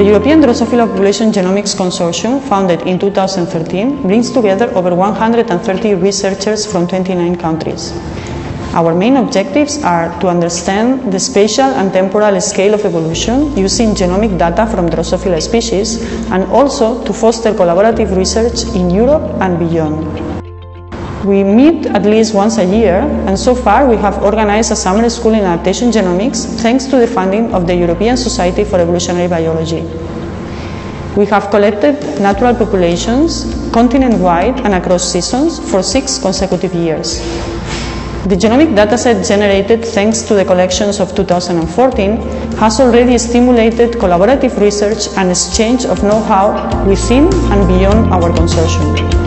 The European Drosophila Population Genomics Consortium, founded in 2013, brings together over 130 researchers from 29 countries. Our main objectives are to understand the spatial and temporal scale of evolution using genomic data from Drosophila species and also to foster collaborative research in Europe and beyond. We meet at least once a year and so far we have organized a summer school in adaptation genomics thanks to the funding of the European Society for Evolutionary Biology. We have collected natural populations continent-wide and across seasons for six consecutive years. The genomic dataset generated thanks to the collections of 2014 has already stimulated collaborative research and exchange of know-how within and beyond our consortium.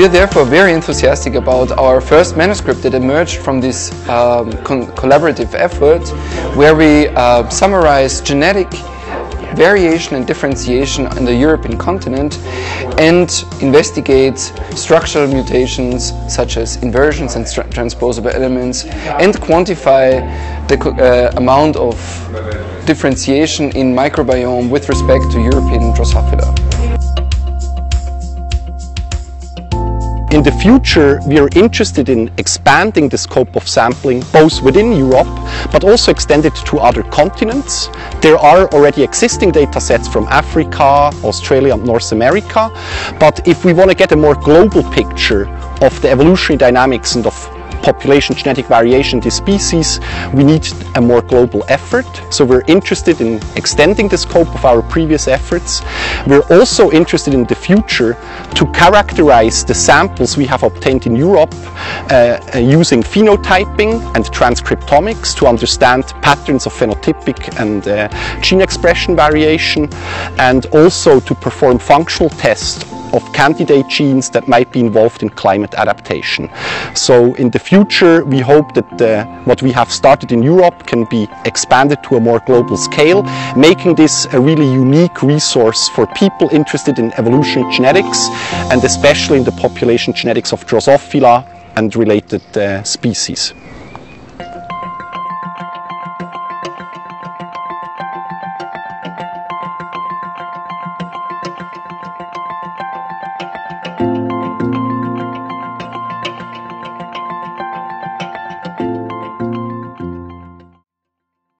We are therefore very enthusiastic about our first manuscript that emerged from this um, collaborative effort where we uh, summarize genetic variation and differentiation on the European continent and investigates structural mutations such as inversions and transposable elements and quantify the uh, amount of differentiation in microbiome with respect to European Drosophila. In the future, we are interested in expanding the scope of sampling both within Europe, but also extend it to other continents. There are already existing data sets from Africa, Australia and North America, but if we want to get a more global picture of the evolutionary dynamics and of population genetic variation the species, we need a more global effort. So we're interested in extending the scope of our previous efforts. We're also interested in the future to characterize the samples we have obtained in Europe uh, uh using phenotyping and transcriptomics to understand patterns of phenotypic and uh, gene expression variation and also to perform functional tests of candidate genes that might be involved in climate adaptation. So in the future, we hope that uh, what we have started in Europe can be expanded to a more global scale, making this a really unique resource for people interested in evolutionary genetics and especially in the population genetics of Drosophila and related uh, species.